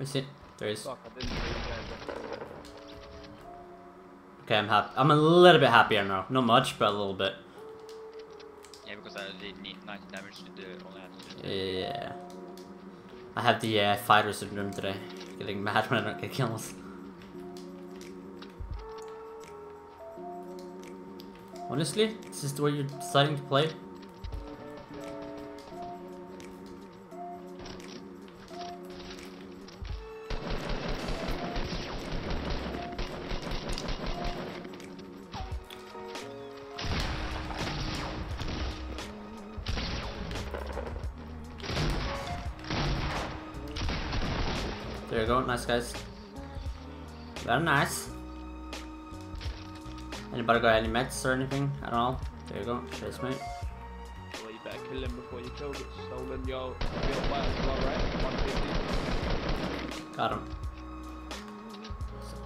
Is it? There is. Fuck, I didn't know you guys were- Okay, I'm happy. I'm a little bit happier now. Not much, but a little bit. Yeah, because I did need 90 damage to the only do Yeah. I have the uh, fighter syndrome today. Getting mad when I don't get kills. Honestly, this is the way you're deciding to play? There you go, nice guys. Very nice. Anybody got any meds or anything at all? There you go, cheers mate. Well, you better kill him before your kill gets stolen. Yo, you got as well, right? 150. Got him.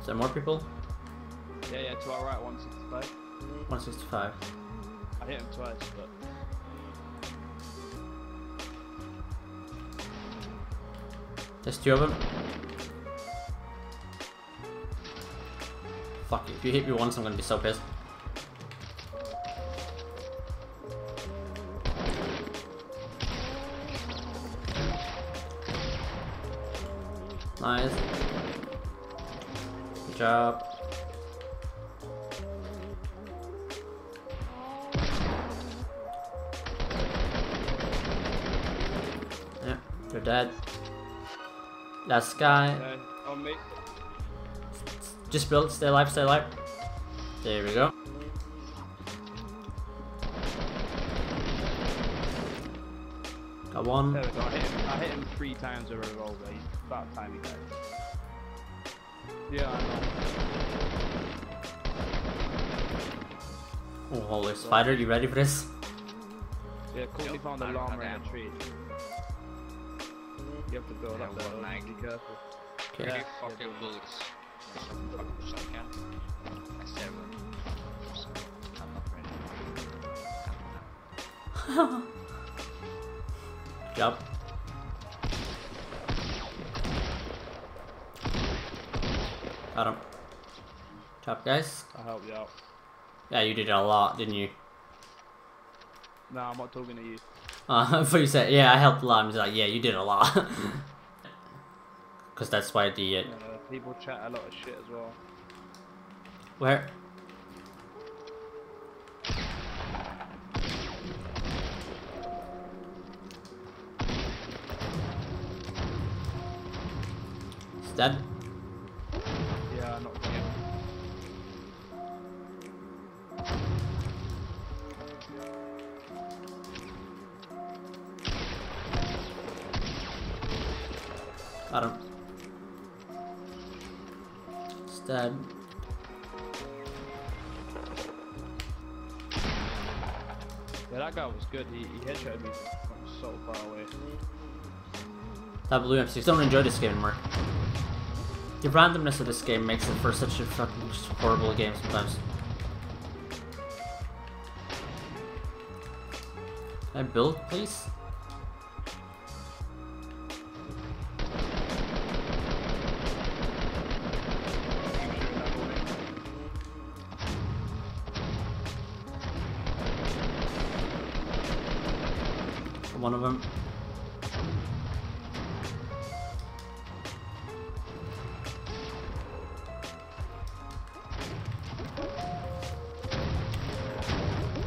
Is there more people? Yeah, yeah, to our right, 165. 165. I hit him twice, but There's two of them. Fuck, if you hit me once, I'm gonna be so pissed. Nice. Good job. Yeah, they're dead. Last guy. Okay, on me. Just build, stay alive, stay alive. There we go. Got one. There we go. I hit him, I hit him three times with a revolver. He's about time he died. Yeah, I know. Oh, holy spider, you ready for this? Yeah, cool. We found a I don't llama in a tree. You have to build Yeah, up there. one. Be careful. Okay. Yeah. fucking bullets. Fucking shotgun. I said one. So, I'm not ready. Good job. Got him. Top guys. I'll help you out. Yeah, you did a lot, didn't you? No, I'm not talking to you. Uh, I thought you said, yeah, I helped a lot. I was like, yeah, you did a lot. Because that's why the, Uh, people chat a lot of shit as well. where? Is that? Yeah, not yeah. Got him. Stab. Yeah, that guy was good. He, he headshotted me from so far away. That blue M6. Don't enjoy this game anymore. The randomness of this game makes it for such a fucking horrible game sometimes. Can I build, please? One of them.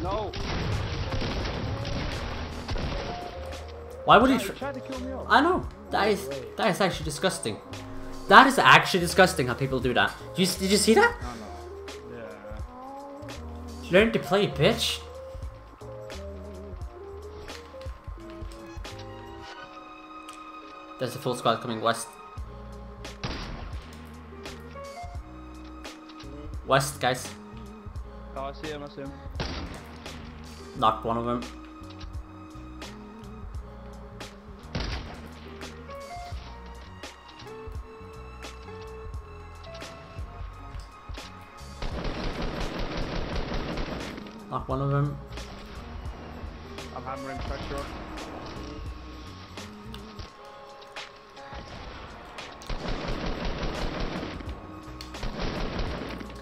No! Why would he? He Tr tried to kill me off. I know. That is that is actually disgusting. That is actually disgusting how people do that. Did you, did you see that? No, no. Yeah. Learn to play, bitch. There's a full squad coming west. West, guys. Oh, I see him, I see him. Knocked one of them. Knocked one of them. I'm hammering pressure on.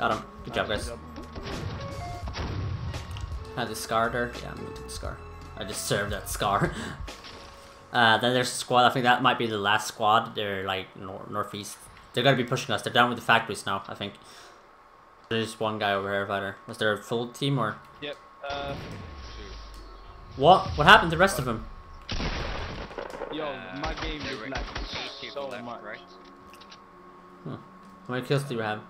Got him. Good job, guys. Had the scar there. Yeah, I'm gonna take the scar. I just served that scar. uh, then there's a squad. I think that might be the last squad. They're like nor northeast. They're gonna be pushing us. They're down with the factories now. I think. There's one guy over here, fighter. Was there a full team or Yep. Uh, what? What happened to the rest of them? yo, my game is were like eight people so left, much. right? How many kills do you have?